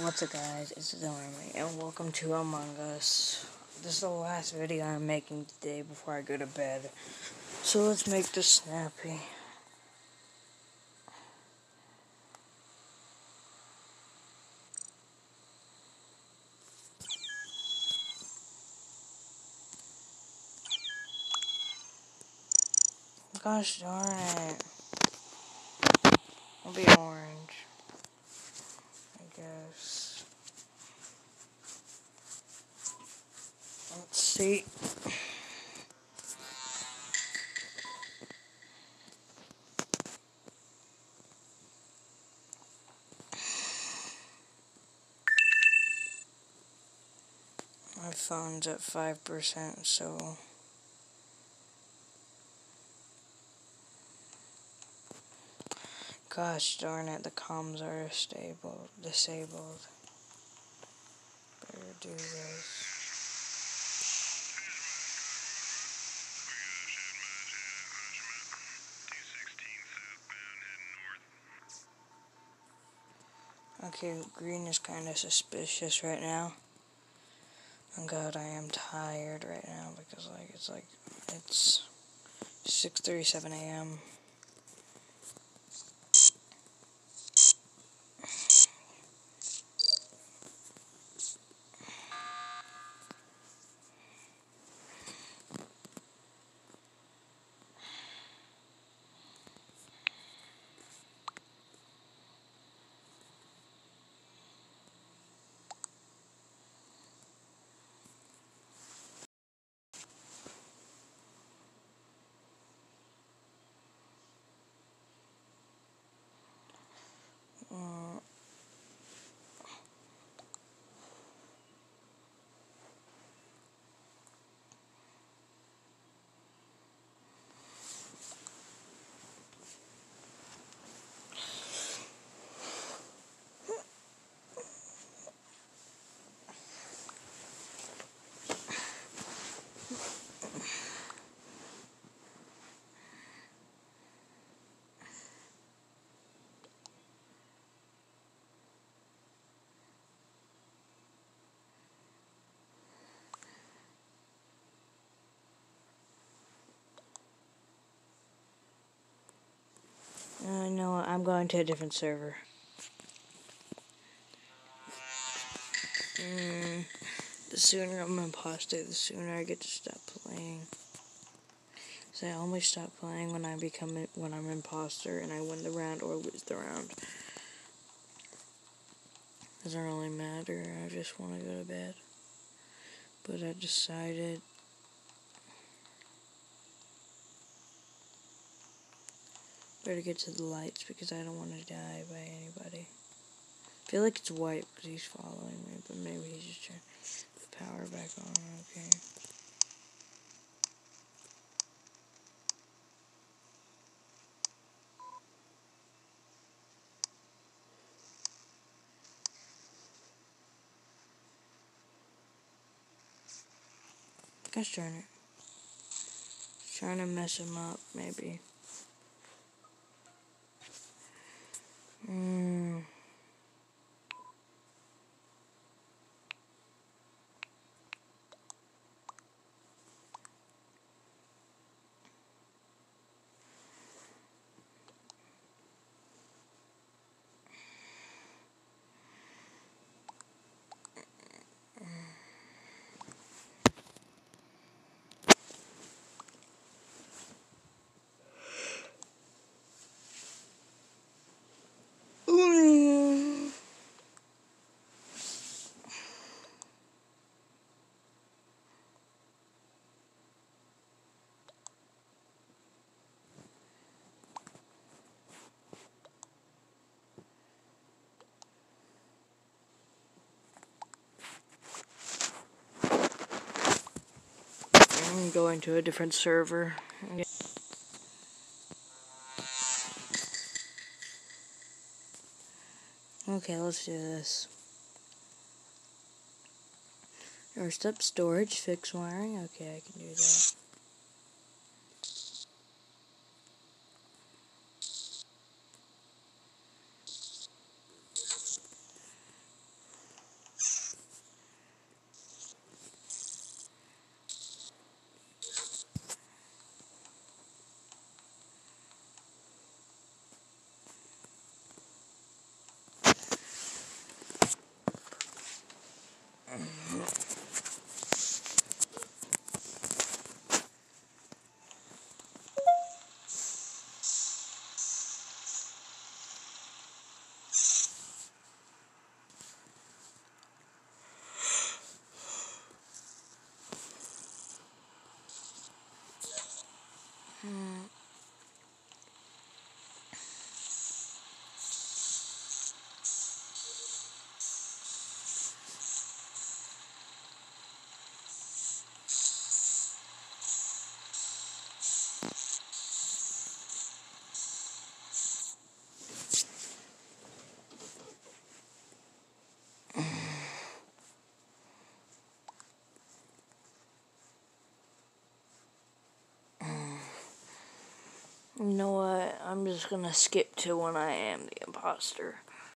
What's up guys, it's Army and welcome to Among Us. This is the last video I'm making today before I go to bed. So let's make this snappy. Gosh darn it. I'll be orange. Guess. Let's see. My phone's at 5%, so... Gosh darn it, the comms are stable, disabled. Better do this. Okay, green is kind of suspicious right now. Oh god, I am tired right now because like it's like it's 6:37 a.m. I'm going to a different server. Mm, the sooner I'm an imposter, the sooner I get to stop playing. So I only stop playing when I become when I'm imposter and I win the round or lose the round. Doesn't really matter. I just want to go to bed. But I decided Better get to the lights because I don't want to die by anybody. I feel like it's white because he's following me, but maybe he's just trying the power back on. Okay. Gosh darn it. Trying to mess him up, maybe. Mm. I'm going to a different server. Okay, let's do this. First up, storage, fix wiring. Okay, I can do that. Mm-hmm. You know what? I'm just gonna skip to when I am the imposter.